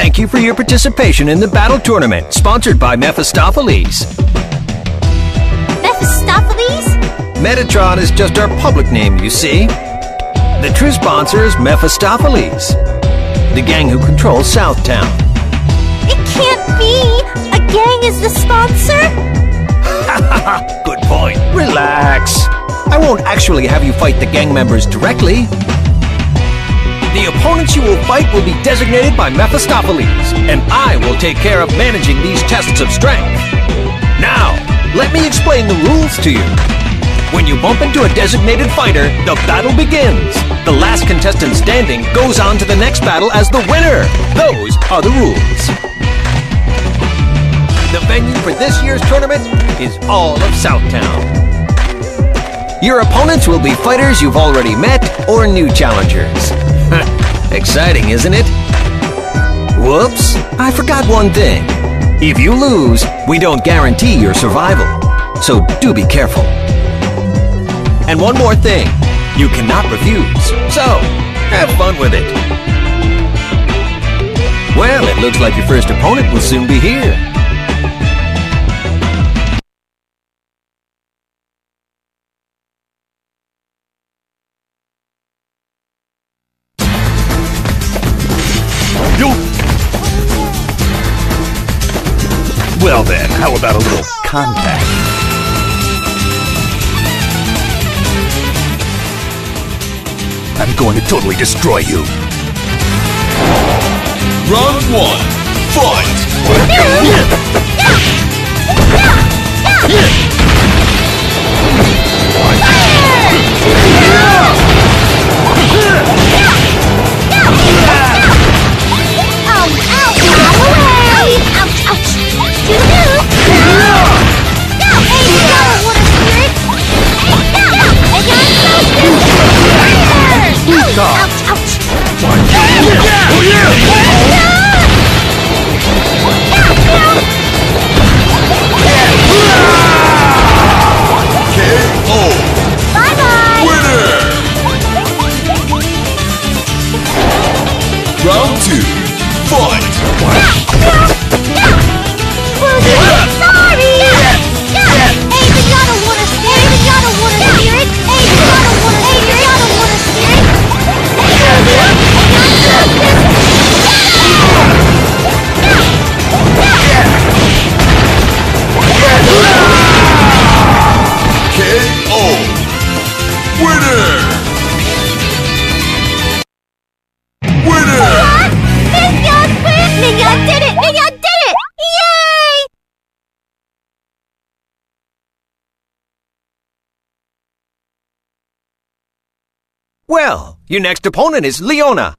Thank you for your participation in the battle tournament, sponsored by Mephistopheles. Mephistopheles? Metatron is just our public name, you see. The true sponsor is Mephistopheles, the gang who controls Southtown. It can't be! A gang is the sponsor? Good point. Relax. I won't actually have you fight the gang members directly. The opponents you will fight will be designated by Mephistopheles, and I will take care of managing these tests of strength. Now, let me explain the rules to you. When you bump into a designated fighter, the battle begins. The last contestant standing goes on to the next battle as the winner. Those are the rules. The venue for this year's tournament is all of Southtown. Your opponents will be fighters you've already met or new challengers. Exciting, isn't it? Whoops, I forgot one thing. If you lose, we don't guarantee your survival. So do be careful. And one more thing, you cannot refuse. So, have fun with it. Well, it looks like your first opponent will soon be here. Well then, how about a little contact? I'm going to totally destroy you. Round one, fight! Well, your next opponent is Leona.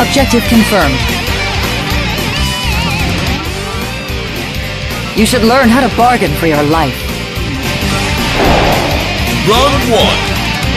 Objective confirmed. You should learn how to bargain for your life. Round one,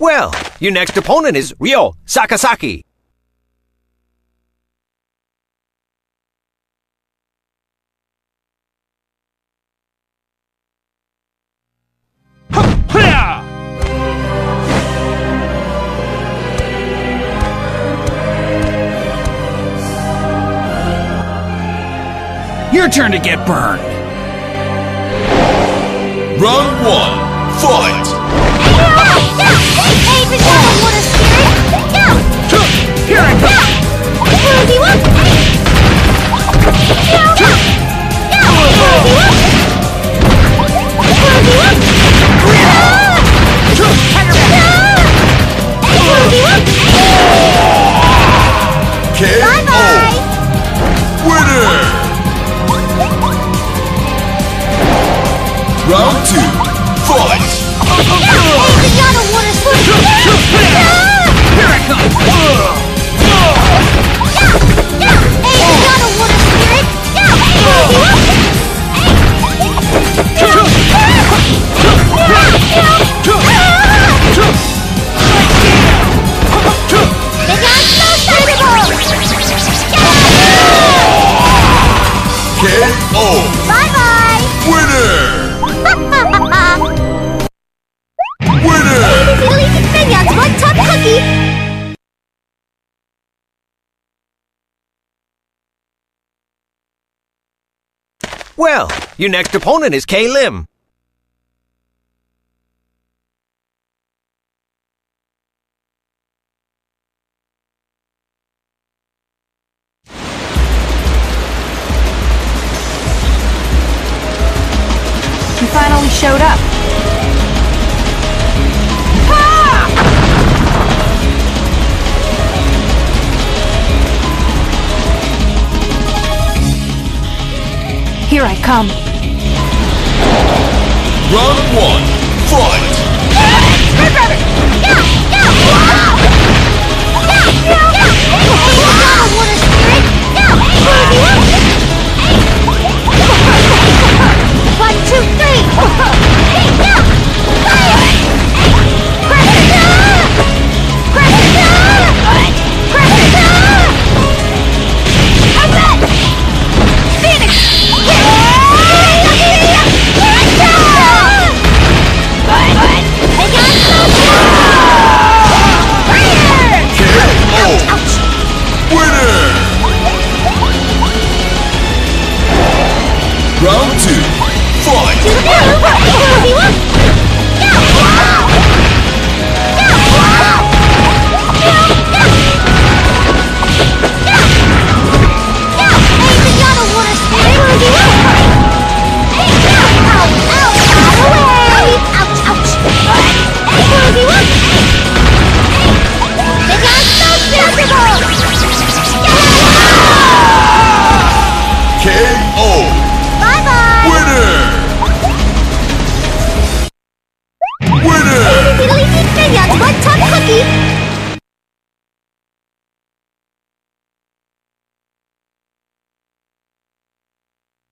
Well, your next opponent is Ryo Sakazaki. Your turn to get burned. Round one, fight! Round two. Fight! Here I come. Well, your next opponent is Chae Lim. You finally showed up. Here I come. Round one. Fight! One, two, three!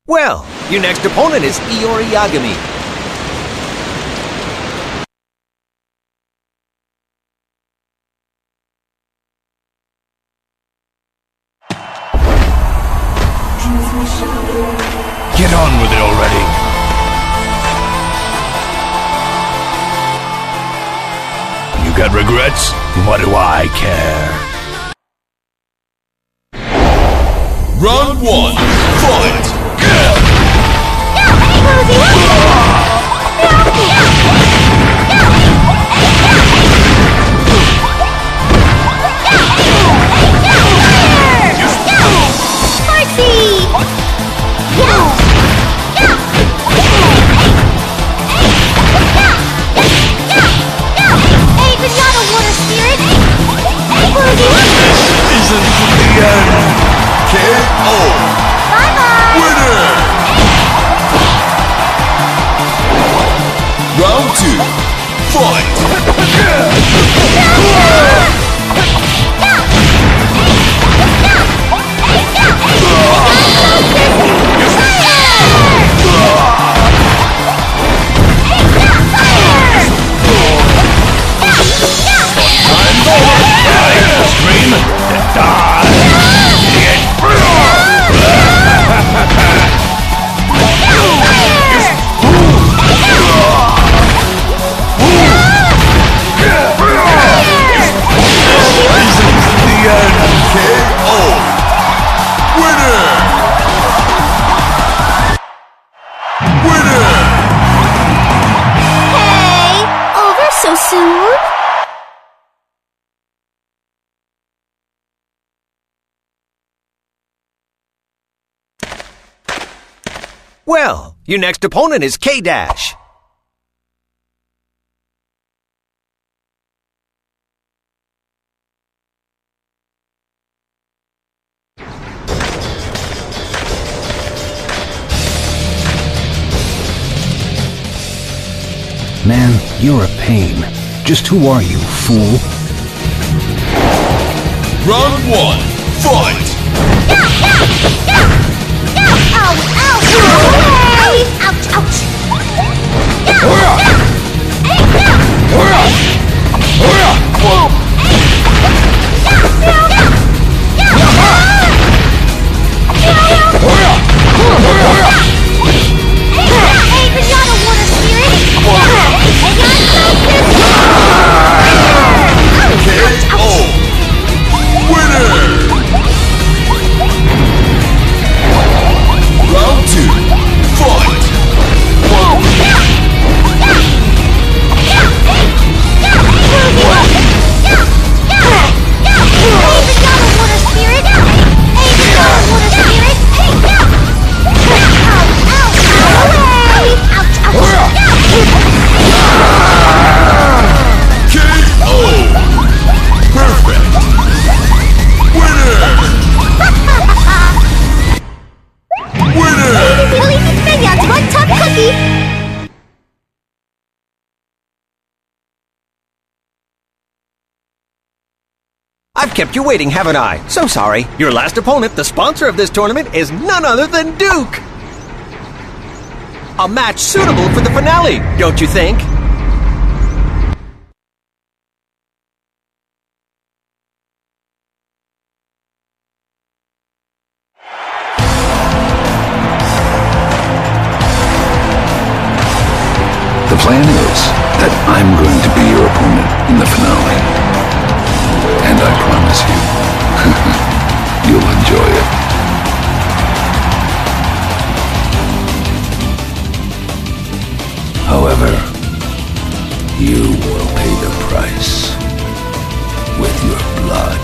Well, your next opponent is Iori Yagami. Get on with it already. You got regrets? What do I care? Round one. Fight! Well, your next opponent is K Dash. Man, you're a pain. Just who are you, fool? Round one, fight! Ouch! Yeah! Yeah! Yeah! Yeah! Kept you waiting, haven't I? So sorry. Your last opponent, the sponsor of this tournament, is none other than Duke. A match suitable for the finale, don't you think? The plan is that I'm going to be your opponent in the finale. And I promise you, you'll enjoy it. However, you will pay the price with your blood.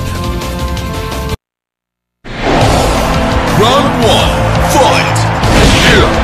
Round one, fight!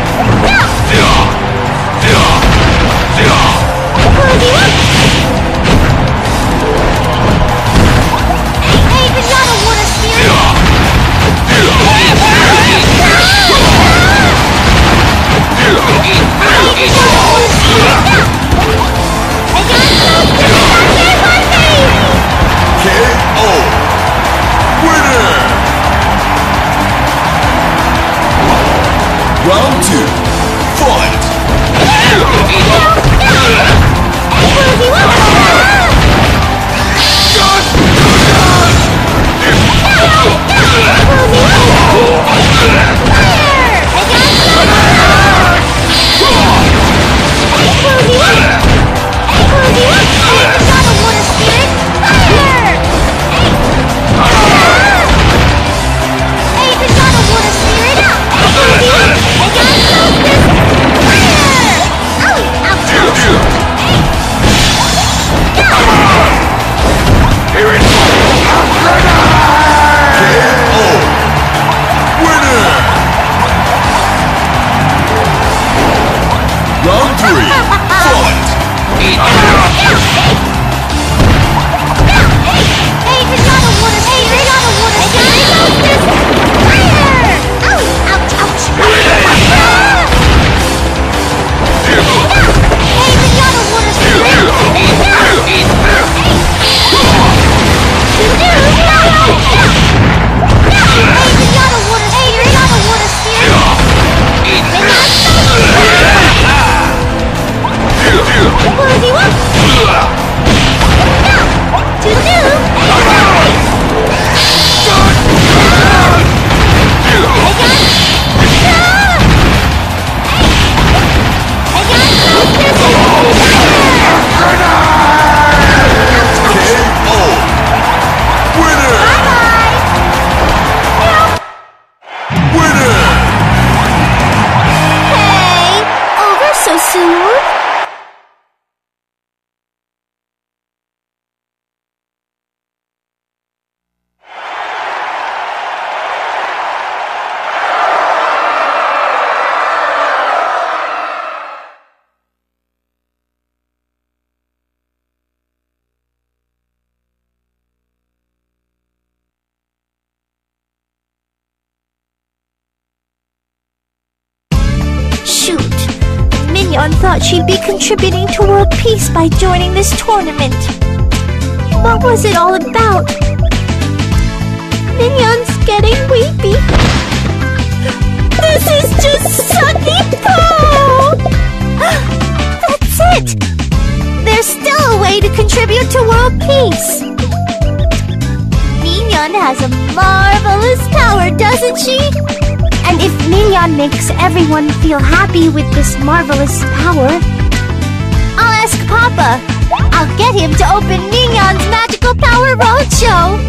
Thought she'd be contributing to world peace by joining this tournament. What was it all about? Mignon's getting weepy. Mignon makes everyone feel happy with this marvelous power, I'll ask Papa. I'll get him to open Mignon's Magical Power Roadshow.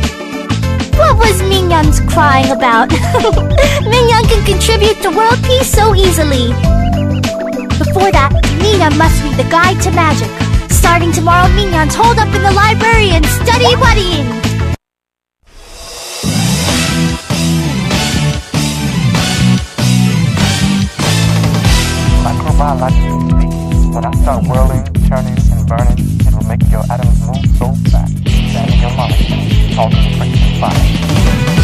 What was Mignon's crying about? Mignon can contribute to world peace so easily. Before that, Mignon must read the Guide to Magic. Starting tomorrow, Mignon's holed up in the library and study buddying. Microbiological speaking, when I start whirling, turning, and burning, it will make your atoms move so fast, expanding your molecules, causing friction fire.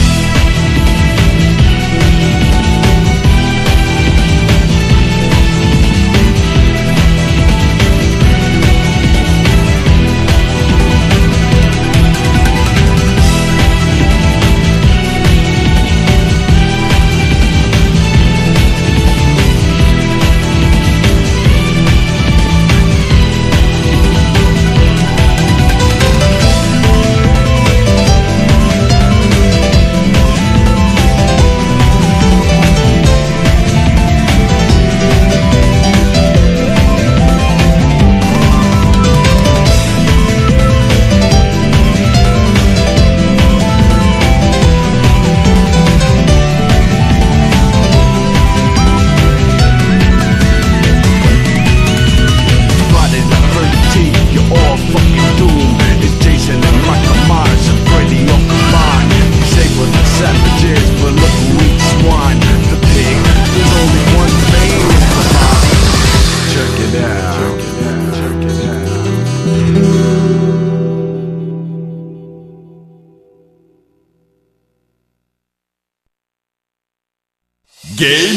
Game over.